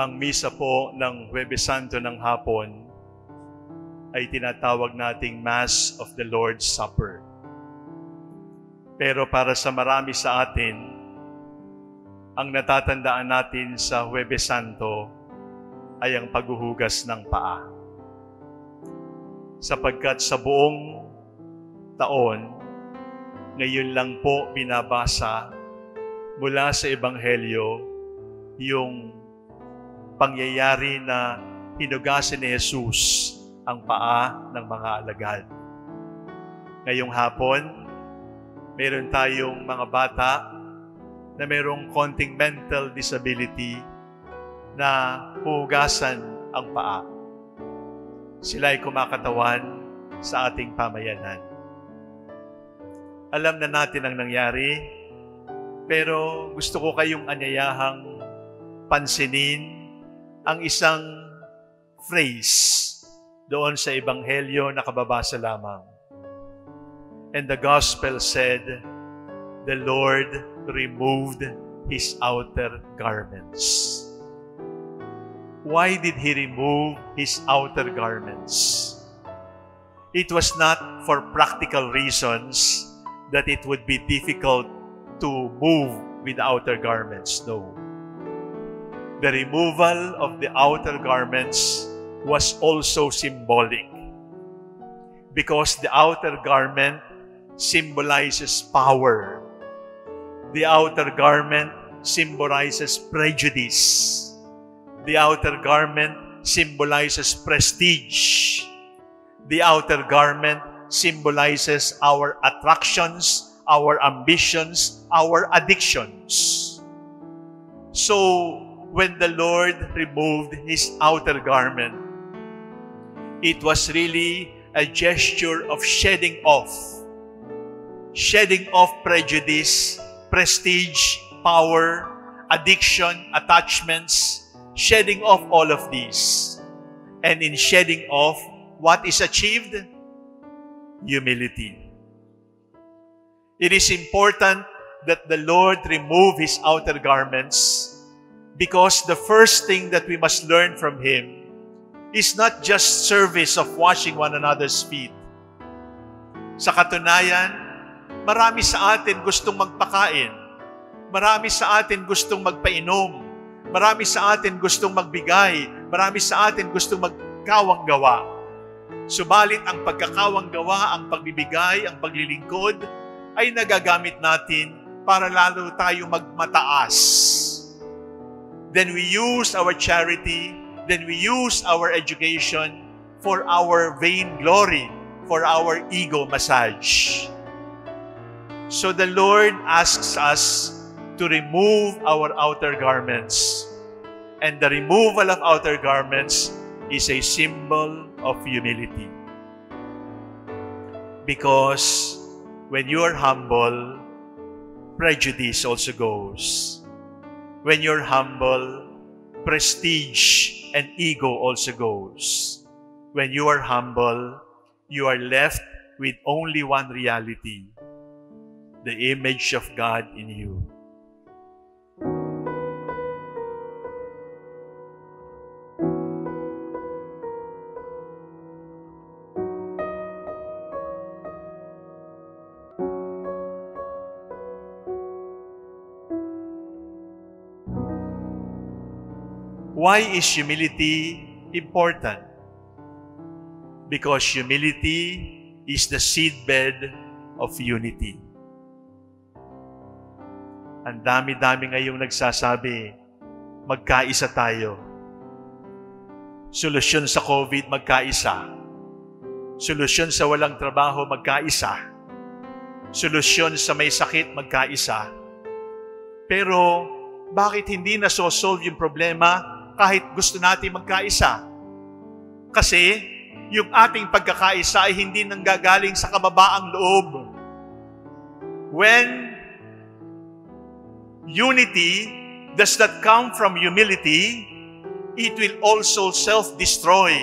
Ang misa po ng Huwebes Santo ng hapon ay tinatawag nating Mass of the Lord's Supper. Pero para sa marami sa atin, ang natatandaan natin sa Huwebes Santo ay ang paghuhugas ng paa. Sapagkat sa buong taon, ngayon lang po binabasa mula sa Ebanghelyo yung pangyayari na hinugasin ni Jesus ang paa ng mga alagad. Ngayong hapon, meron tayong mga bata na mayroong konting mental disability na hugasan ang paa. Sila ay kumakatawan sa ating pamayanan. Alam na natin ang nangyari, pero gusto ko kayong anyayahang pansinin ang isang phrase doon sa Ebanghelyo na kababasa lamang. And the gospel said, the Lord removed his outer garments. Why did he remove his outer garments? It was not for practical reasons that it would be difficult to move with outer garments. No. The removal of the outer garments was also symbolic because the outer garment symbolizes power. The outer garment symbolizes prejudice. The outer garment symbolizes prestige. The outer garment symbolizes our attractions, our ambitions, our addictions. So, when the Lord removed his outer garment, it was really a gesture of shedding off. Shedding off prejudice, prestige, power, addiction, attachments, shedding off all of these. And in shedding off, what is achieved? Humility. It is important that the Lord remove His outer garments because the first thing that we must learn from Him is not just service of washing one another's feet. Sa katunayan, marami sa atin gustong magpakain. Marami sa atin gustong magpainom. Marami sa atin gustong magbigay. Marami sa atin gustong magkawang gawa. Subalit ang pagkakawang gawa, ang pagbibigay, ang paglilingkod, ay nagagamit natin para lalo tayo magmataas. Then we use our charity, then we use our education for our vain glory, for our ego massage. So the Lord asks us to remove our outer garments. And the removal of outer garments is a symbol of humility. Because when you are humble, prejudice also goes. When you're humble, prestige and ego also goes. When you are humble, you are left with only one reality, the image of God in you. Why is humility important? Because humility is the seedbed of unity. Ang dami-dami ngayong nagsasabi, magkaisa tayo. Solusyon sa COVID, magkaisa. Solusyon sa walang trabaho, magkaisa. Solusyon sa may sakit, magkaisa. Pero, bakit hindi na-solve yung problema kahit gusto natin magkaisa. Kasi yung ating pagkakaisa ay hindi nanggagaling sa kababaang loob. When unity does not come from humility, it will also self-destroy.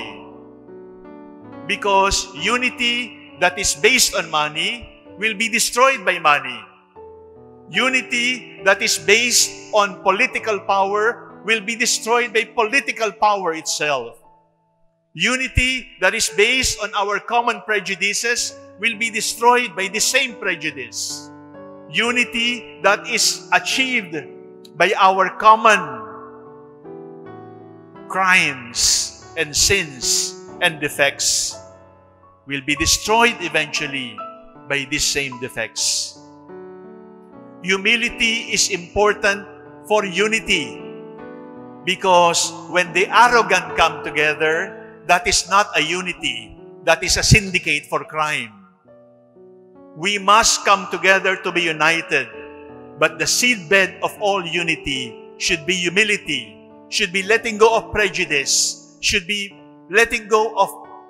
Because unity that is based on money will be destroyed by money. Unity that is based on political power will be destroyed by political power itself. Unity that is based on our common prejudices will be destroyed by the same prejudice. Unity that is achieved by our common crimes and sins and defects will be destroyed eventually by these same defects. Humility is important for unity because when the arrogant come together, that is not a unity. That is a syndicate for crime. We must come together to be united. But the seedbed of all unity should be humility, should be letting go of prejudice, should be letting go of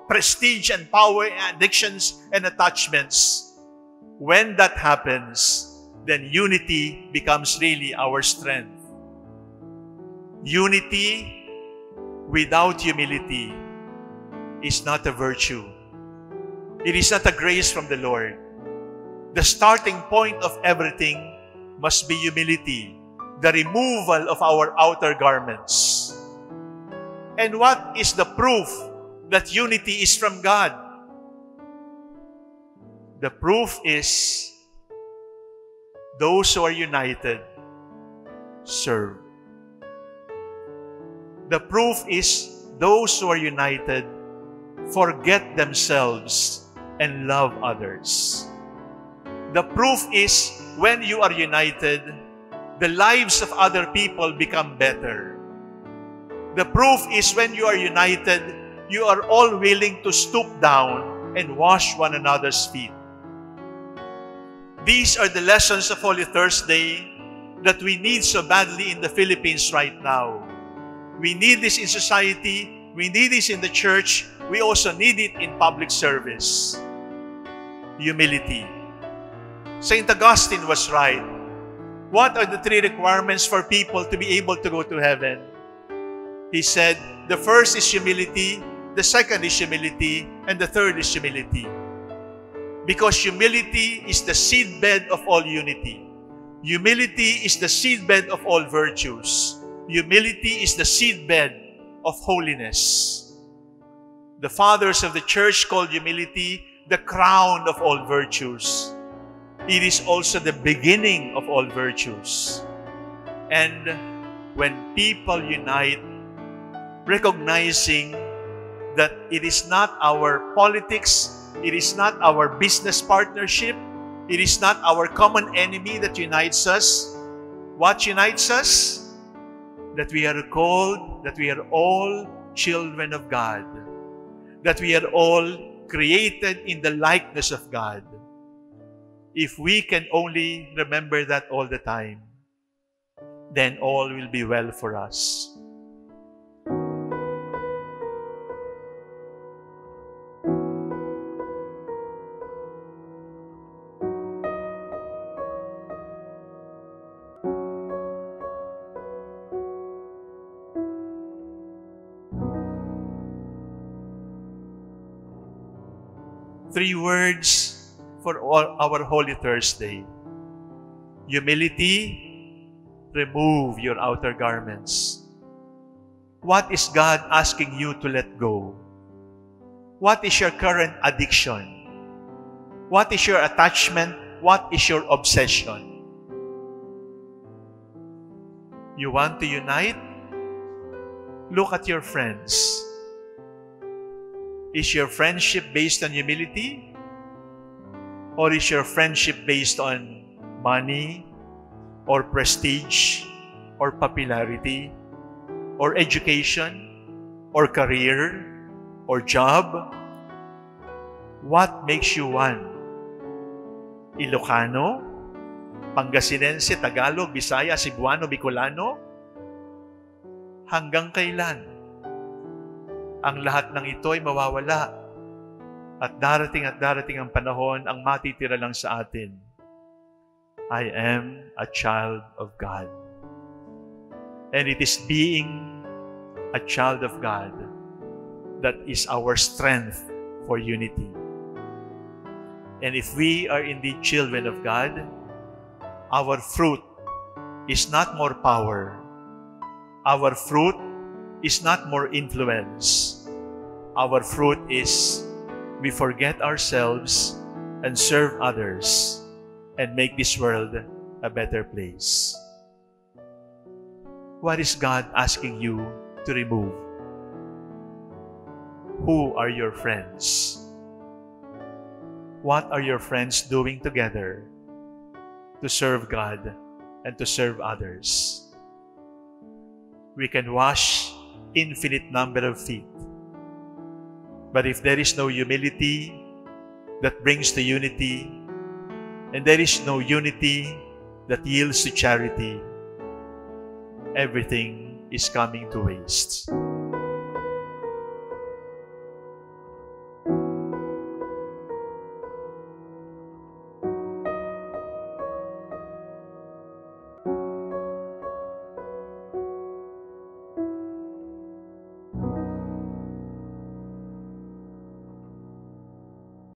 prestige and power and addictions and attachments. When that happens, then unity becomes really our strength. Unity without humility is not a virtue. It is not a grace from the Lord. The starting point of everything must be humility, the removal of our outer garments. And what is the proof that unity is from God? The proof is those who are united serve. The proof is those who are united forget themselves and love others. The proof is when you are united, the lives of other people become better. The proof is when you are united, you are all willing to stoop down and wash one another's feet. These are the lessons of Holy Thursday that we need so badly in the Philippines right now. We need this in society, we need this in the church, we also need it in public service. Humility. St. Augustine was right. What are the three requirements for people to be able to go to heaven? He said, the first is humility, the second is humility, and the third is humility. Because humility is the seedbed of all unity. Humility is the seedbed of all virtues. Humility is the seedbed of holiness. The fathers of the church called humility the crown of all virtues. It is also the beginning of all virtues. And when people unite, recognizing that it is not our politics, it is not our business partnership, it is not our common enemy that unites us. What unites us? That we are called, that we are all children of God that we are all created in the likeness of God. If we can only remember that all the time, then all will be well for us. Three words for our Holy Thursday. Humility, remove your outer garments. What is God asking you to let go? What is your current addiction? What is your attachment? What is your obsession? You want to unite? Look at your friends. Is your friendship based on humility? Or is your friendship based on money or prestige or popularity or education or career or job? What makes you one? Ilocano? Pangasinense, Tagalog, Bisaya, Cebuano, Bicolano? Hanggang kailan? Ang lahat ng ito ay mawawala. At darating at darating ang panahon, ang matitira lang sa atin. I am a child of God. And it is being a child of God that is our strength for unity. And if we are indeed children of God, our fruit is not more power. our fruit is not more influence. Our fruit is we forget ourselves and serve others and make this world a better place. What is God asking you to remove? Who are your friends? What are your friends doing together to serve God and to serve others? We can wash infinite number of feet. But if there is no humility that brings to unity, and there is no unity that yields to charity, everything is coming to waste.